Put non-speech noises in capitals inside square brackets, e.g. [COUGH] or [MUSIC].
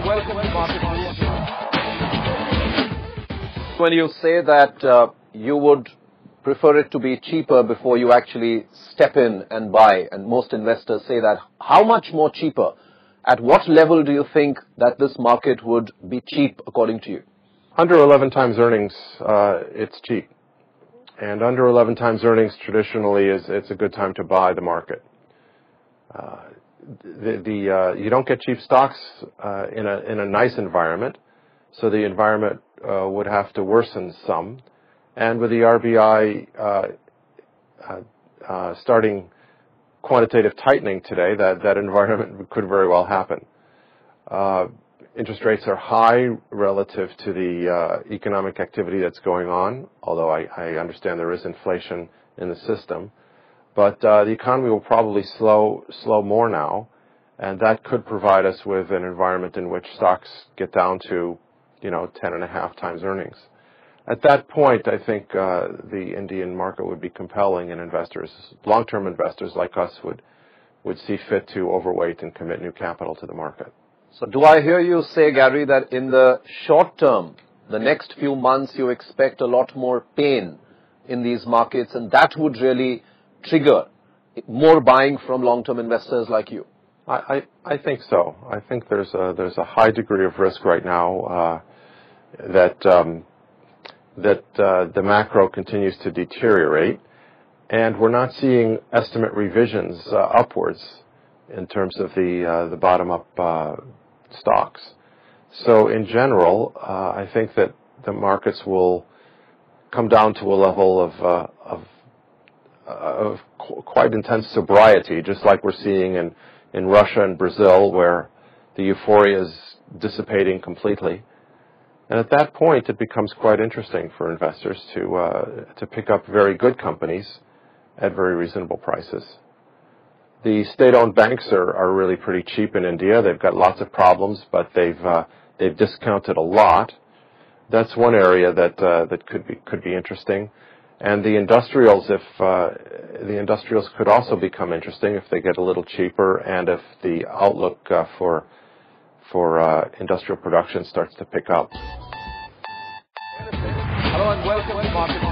and welcome to Market When you say that uh, you would prefer it to be cheaper before you actually step in and buy, and most investors say that, how much more cheaper? At what level do you think that this market would be cheap according to you? Under 11 times earnings, uh, it's cheap. And under 11 times earnings traditionally is it's a good time to buy the market. Uh, the, the uh, you don't get cheap stocks uh, in a in a nice environment, so the environment uh, would have to worsen some, and with the RBI uh, uh, uh, starting quantitative tightening today, that that environment [LAUGHS] could very well happen. interest rates are high relative to the economic activity that's going on, although I, I understand there is inflation in the system. But uh, the economy will probably slow slow more now, and that could provide us with an environment in which stocks get down to, you know, 10 and a half times earnings. At that point, I think uh, the Indian market would be compelling, and investors, long-term investors like us, would would see fit to overweight and commit new capital to the market. So, do I hear you say, Gary, that in the short term, the next few months, you expect a lot more pain in these markets, and that would really trigger more buying from long-term investors like you? I, I, I think so. I think there's a there's a high degree of risk right now uh, that um, that uh, the macro continues to deteriorate, and we're not seeing estimate revisions uh, upwards in terms of the uh, the bottom up uh, stocks. So in general, uh, I think that the markets will come down to a level of of of qu- quite intense sobriety, just like we're seeing in, in Russia and Brazil, where the euphoria is dissipating completely. And at that point, it becomes quite interesting for investors to uh, to pick up very good companies at very reasonable prices. The state-owned banks are, are really pretty cheap in India. They've got lots of problems, but they've uh, they've discounted a lot. That's one area that uh, that could be could be interesting. And the industrials, if uh, the industrials could also become interesting if they get a little cheaper, and if the outlook uh, for for uh, industrial production starts to pick up. Hello and welcome to Market